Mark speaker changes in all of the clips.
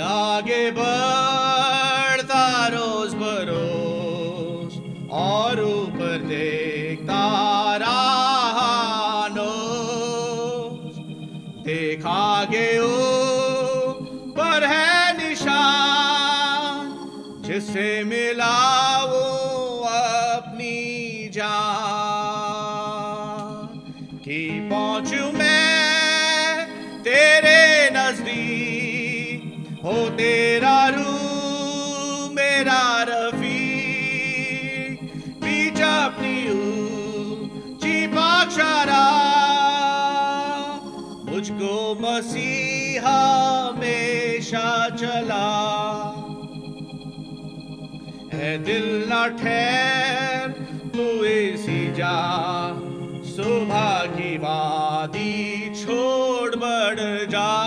Speaker 1: आगे बढ़ता रोज बरोज ऊपर देखता रहा नोज़ देखा गे ऊपर है निशान, जिससे मिला वो अपनी जान। कि पहुंचू हो तेरा रू मेरा रफी। बीच अपनी ऊँची बाक्षारा मुझको मसीहा हमेशा चला। है दिल न ठहर, तू इसी जा। सुबह की वादी छोड़ बढ़ जो।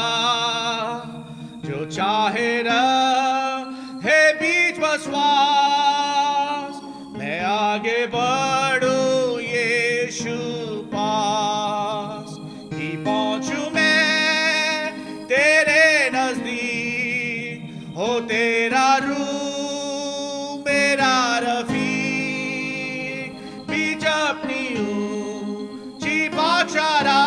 Speaker 1: बाक्षारा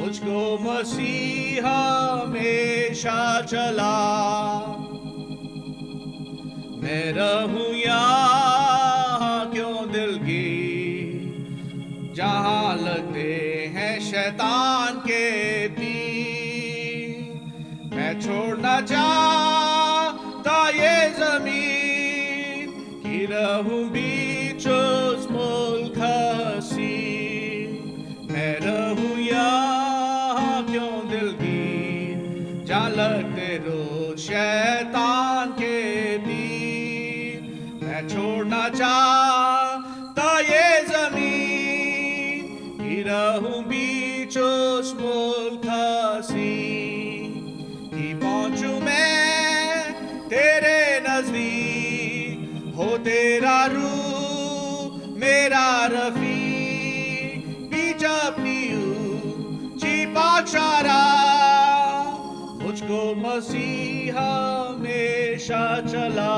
Speaker 1: मुझको मसीह हमेशा चला। मैं रहूँ यहाँ क्यों दिल की? जहाँ लगते हैं शैतान के तीर। मैं छोड़ना चाहता ये ज़मीन कि रहूँ बीच की जहाँ लगते रोज शैतान के तीर। मैं छोड़ना चाहता ये ज़मीन, कि रहूँ बीच मुल्क हसीन कि पहुंचू मैं तेरे नज़दीक। हो तेरा रू मेरा रफी बीच अपनी ऊँची मुझको मसीह हमेशा चला।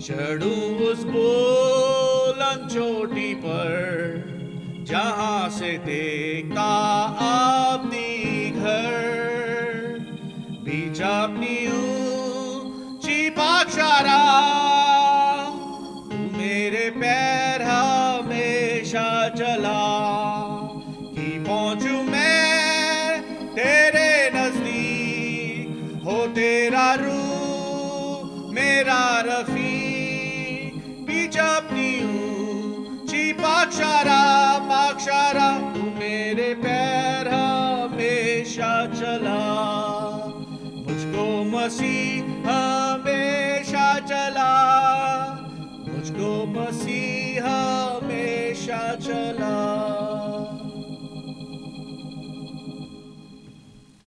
Speaker 1: चढ़ू उस बुलंद चोटी पर, जहाँ से देखता आपनी घर। बीच अपनी ऊँची बाक्षारा तू मेरे पैर हमेशा चला। तेरा रू मेरा रफी बीच अपनी ऊँची बाक्षारा बाक्षारा तू मेरे पैर हमेशा चला। मुझको मसीह हमेशा चला। मुझको मसीह हमेशा चला।